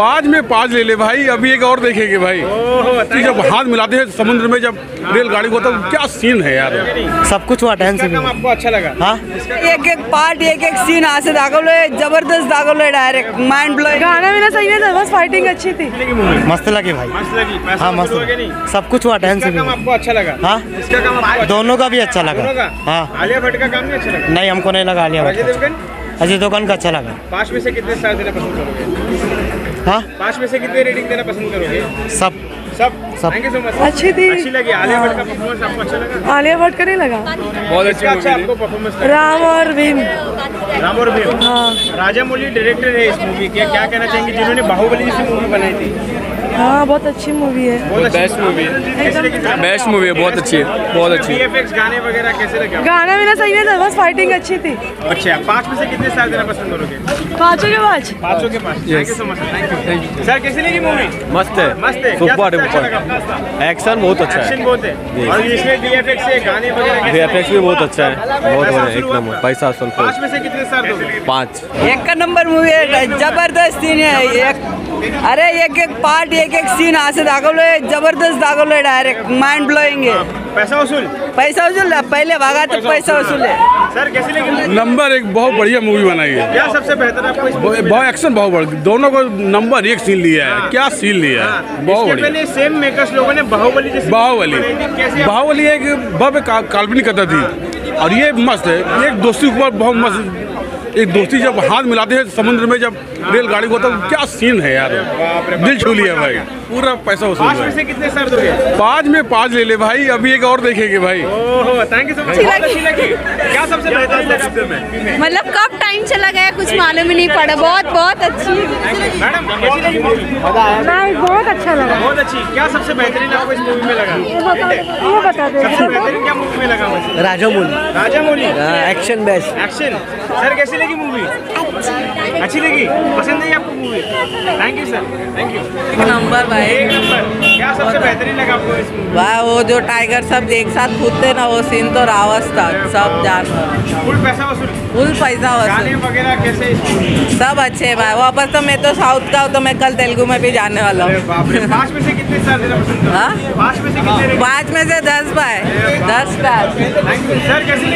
पाँच में पाँच ले ले भाई अभी एक और देखेंगे भाई। कि जब हाथ मिलाते हैं समुद्र में जब रेलगाड़ी को तो क्या सीन है यार? सब कुछ हुआ टेंशन काम आपको अच्छा लगा? हाँ? एक एक पार्ट एक एक सीन असं दाखवलंय ज़बरदस्त दाखवलंय डायरेक्ट माइंड ब्लोइंग गाना बिना सही नहीं था बस फाइटिंग अच्छी थी। मस्त लगे भाई। मस्त लगी पैसा हाँ मस्त हो नहीं। सब कुछ हुआ इसका टेंशन आपको अच्छा लगा? हाँ? अच्छा दोनों का भी अच्छा लगा। हाँ। आलिया भट्ट का काम नहीं अच्छा लगा? नहीं हमको नहीं लगा आलिया भट्ट अजय देवगन का अच्छा लगा। पाँच में से कितने स्टार देना पसंद करोगे? हाँ? पाँच में से कितने रेटिंग देना पसंद करोगे? सब। सब? सब। थैंक यू सो मच अच्छी थी। अच्छी लगी। आलिया भट्ट का परफॉर्मेंस आपको अच्छा लगा? आलिया भट्ट का नहीं लगा? बहुत अच्छा अच्छा आपको परफॉर्मेंस लगा राम और भीम। राम और भीम। हाँ राजा मौली डायरेक्टर है इस मूवी के। क्या कहना चाहेंगे? जिन्होंने बाहुबली जैसी मूवी बनाई थी। हाँ बहुत अच्छी मूवी है। बहुत बेस्ट मूवी है बेस्ट मूवी है बहुत अच्छी है बहुत अच्छी गाने वगैरह कैसे लगे गाना बिना सही नहीं था बस फाइटिंग अच्छी थी। अच्छा पाँच में से कितने स्टार देना पसंद करोगे? पाँचों के पाँच। पाँचों के thank you so much thank you sir कैसी लगी मूवी मस्त है। मस्त है। सुपर अच्छा है लगा एक्शन बहुत अच्छा एक्शन है बहुत है। और इसमें वीएफएक्स से गाने वगैरह कैसे वीएफएक्स भी बहुत अच्छा है। बहुत बढ़िया एक नंबर पैसा वसूल पाँच में से कितने स्टार दोगे पाँच। एक का नंबर मूवी है ज़बरदस्त सीन है एक अरे एक एक पार्ट एक एक सीन असं दाखवलंय ज़बरदस्त दाखवलंय डायरेक्ट माइंड ब्लोइंग आहे पैसा वसूल? पैसा वसूल. पहिले भागात पैसा वसूल आहे सर कैसी लगी नंबर एक बहुत बढ़िया मूवी बनाई है। क्या सबसे बेहतर आपको बहुत बहुत एक्शन बहुत बढ़िया दोनों को नंबर एक सीन लिया है। क्या सीन लिया है? बहुत बढ़िया। सेम मेकर्स लोगों ने बाहुबली बाहुबली। बाहुबली एक भव्य काल्पनिक कथा थी। और ये मस्त है। एक दोस्ती के ऊपर बहुत मस्त एक दोस्ती जब हाथ मिलाते हैं समुद्र में जब रेलगाड़ी को तो क्या सीन है यार? दिल छू लिया भाई। पूरा पैसा वसूल पाँच में है। से कितने स्टार दोगे पाँच में पाँच ले ले भाई अभी एक और देखेंगे भाई। थैंक यू सो मच अच्छी क्या सबसे बेहतर लगा फ़िल्म में? मतलब कब टाइम चला गया कुछ मालूम ही नहीं पड़ा। बहुत बहुत अच्छी। मैडम बहुत अच्छा लगा बहुत अच्छी क्या सबसे बेहतरीन आपको इस मूवी में लगा? ये बता दे सबसे बेहतरीन क्या मूवी में लगा मुझे? राजा बोल Rajamouli? Action best action sir कैसी लगी मूवी अच्छी लगी? पसंद आई आपको movie thank you sir thank you number भाई। एक नंबर। क्या सबसे बेहतरीन लगा आपको इस मूवी वाह वो जो टाइगर सब एक साथ कूदते ना वो सीन तो रावस था सब जानवर। फुल पैसा वसूल। फुल पैसा गाने वसूल वगैरह कैसे? सब अच्छे भाई। वापस तो मैं तो साउथ का हूँ तो मैं कल तेलुगु में भी जाने वाला हूँ। पाँच में से कितने स्टार देना पसंद हाँ? पाँच में से कितने पाँच में से दस भाई। दस स्टार सर कैसी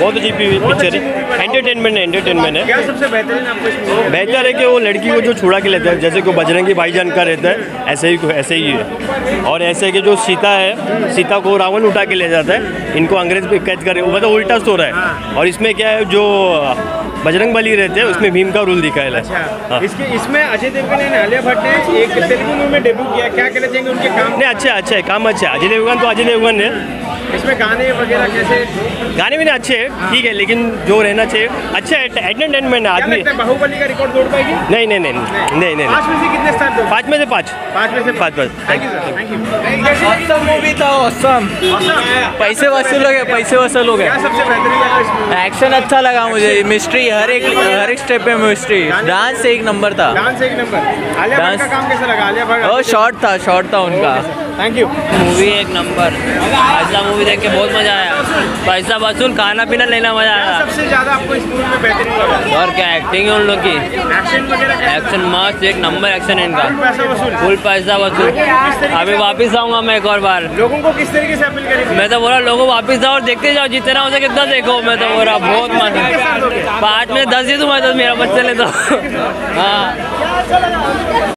बहुत अच्छी पिक्चर है। एंटरटेनमेंट है एंटरटेनमेंट है। क्या सबसे बेहतरीन आपको इस movie? में? बेहतर है कि वो लड़की को जो छुड़ा के लेता है जैसे को बजरंगी भाईजान का रहता है ऐसे ही ऐसे ही है। और ऐसे कि जो सीता है, सीता को रावण उठा के ले जाता है, इनको अंग्रेज़ पे कैद कर मतलब उल्टा स्टोर है। और इसमें क्या है, जो बजरंग बली रहते हैं उसमें भीम का रूल दिखाया है। अच्छा हाँ। इसके इसमें अजय देवगन ने आलिया भट्ट ने एक तेलुगु मूवी में डेब्यू किया क्या कहना चाहेंगे उनके काम? नहीं अच्छा अच्छा है काम अच्छा है। अजय देवगन तो अजय देवगन है। इसमें गाने वगैरह कैसे? गाने भी नहीं अच्छे हैं ठीक है लेकिन जो रहना चाहिए अच्छा है एंटरटेनमेंट है आदमी बाहुबली का रिकॉर्ड तोड़ पाएगी? नहीं नहीं नहीं नहीं नहीं। नहीं पाँच में से कितने स्टार दो पाँच में से पाँच। पाँच में से पाँच। पाँच thank you sir thank you movie था औसम पैसे वसूल हो गए पैसे वसूल हो क्या सबसे बेहतरीन लगा इस movie में? एक्शन अच्छा लगा मुझे मिस्ट्री हर एक हर एक स्टेप पे मिस्ट्री डांस एक नंबर था। डांस एक नंबर आलिया भट्ट का काम कैसा लगा? आलिया भट्ट शॉर्ट था शॉर्ट था उनका। थैंक यू मूवी एक नंबर ऐसा मूवी देख के बहुत मज़ा आया। पैसा वसूल खाना पीना लेना मज़ा क्या आया। सबसे ज़्यादा आपको इस मूवी में बेहतरीन लगा? और क्या एक्टिंग है उन लोग की? एक्शन मस्त एक नंबर एक्शन है इनका फुल पैसा वसूल अभी वापस आऊँगा मैं एक और बार। लोगों को किस तरीके से अपील करेंगे मैं तो बोला लोगों वापस आओ और देखते जाओ जितना हो सके कितना देखो। मैं तो बोला बहुत मज़ा पाँच में दस ही दूँ मैं तो मेरा बच्चे ले दो हाँ।